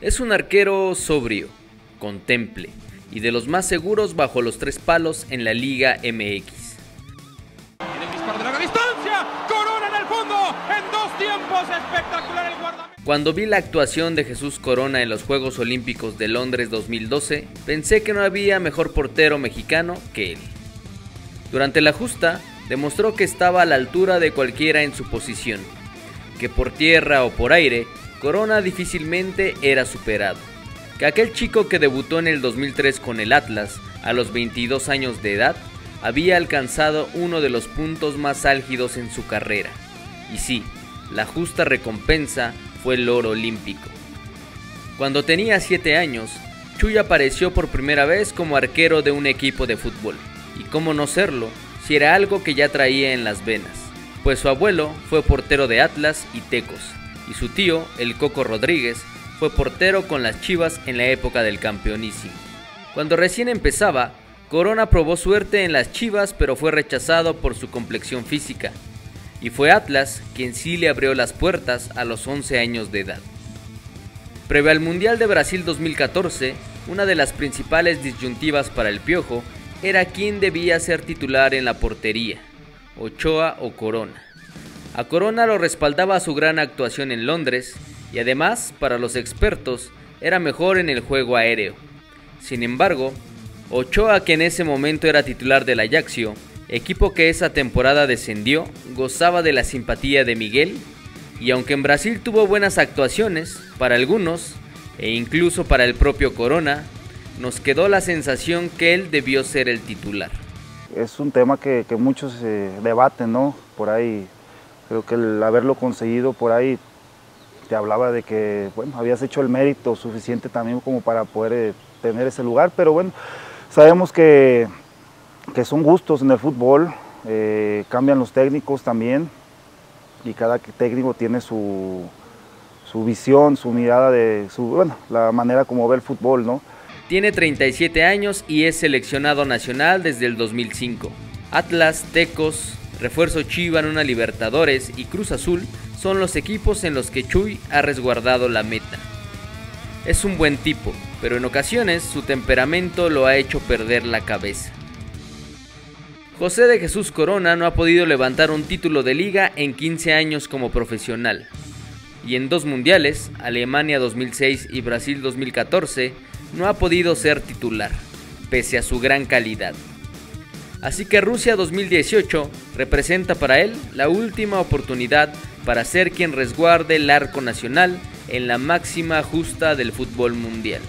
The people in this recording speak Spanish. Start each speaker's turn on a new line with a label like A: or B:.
A: Es un arquero sobrio, contemple y de los más seguros bajo los tres palos en la Liga MX. Cuando vi la actuación de Jesús Corona en los Juegos Olímpicos de Londres 2012, pensé que no había mejor portero mexicano que él. Durante la justa, demostró que estaba a la altura de cualquiera en su posición, que por tierra o por aire, Corona difícilmente era superado, que aquel chico que debutó en el 2003 con el Atlas, a los 22 años de edad, había alcanzado uno de los puntos más álgidos en su carrera. Y sí, la justa recompensa fue el oro olímpico. Cuando tenía 7 años, Chuy apareció por primera vez como arquero de un equipo de fútbol. Y cómo no serlo, si era algo que ya traía en las venas, pues su abuelo fue portero de Atlas y Tecos, y su tío, el Coco Rodríguez, fue portero con las Chivas en la época del campeonísimo. Cuando recién empezaba, Corona probó suerte en las Chivas pero fue rechazado por su complexión física, y fue Atlas quien sí le abrió las puertas a los 11 años de edad. Previo al Mundial de Brasil 2014, una de las principales disyuntivas para el Piojo era quién debía ser titular en la portería, Ochoa o Corona. A Corona lo respaldaba su gran actuación en Londres y además, para los expertos, era mejor en el juego aéreo. Sin embargo, Ochoa, que en ese momento era titular del Ajaxio, equipo que esa temporada descendió, gozaba de la simpatía de Miguel y aunque en Brasil tuvo buenas actuaciones, para algunos, e incluso para el propio Corona, nos quedó la sensación que él debió ser el titular.
B: Es un tema que, muchos eh, debaten, ¿no? Por ahí, creo que el haberlo conseguido por ahí te hablaba de que, bueno, habías hecho el mérito suficiente también como para poder eh, tener ese lugar, pero bueno, sabemos que que son gustos en el fútbol, eh, cambian los técnicos también y cada técnico tiene su, su visión, su mirada de su, bueno, la manera como ve el fútbol, ¿no?
A: Tiene 37 años y es seleccionado nacional desde el 2005. Atlas, Tecos, Refuerzo Chiva en una Libertadores y Cruz Azul son los equipos en los que Chuy ha resguardado la meta. Es un buen tipo, pero en ocasiones su temperamento lo ha hecho perder la cabeza. José de Jesús Corona no ha podido levantar un título de liga en 15 años como profesional. Y en dos mundiales, Alemania 2006 y Brasil 2014, no ha podido ser titular, pese a su gran calidad. Así que Rusia 2018 representa para él la última oportunidad para ser quien resguarde el arco nacional en la máxima justa del fútbol mundial.